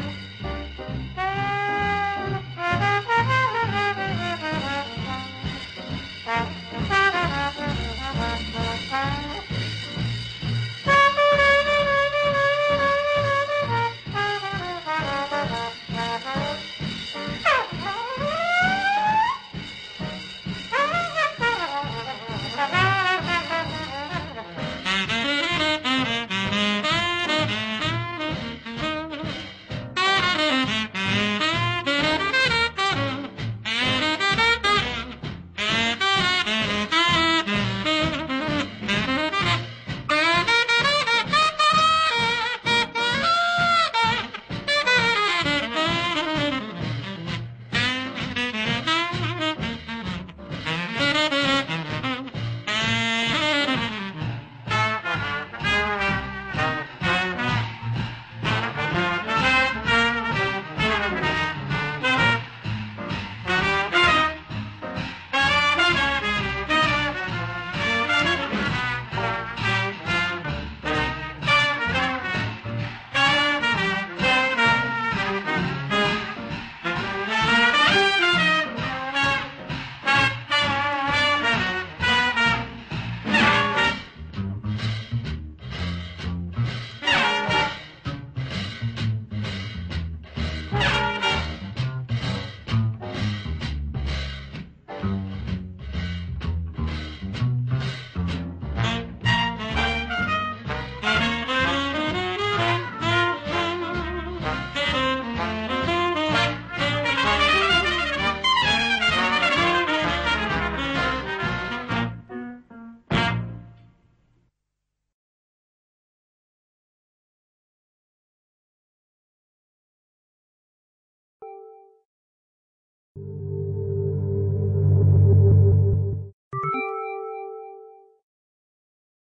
from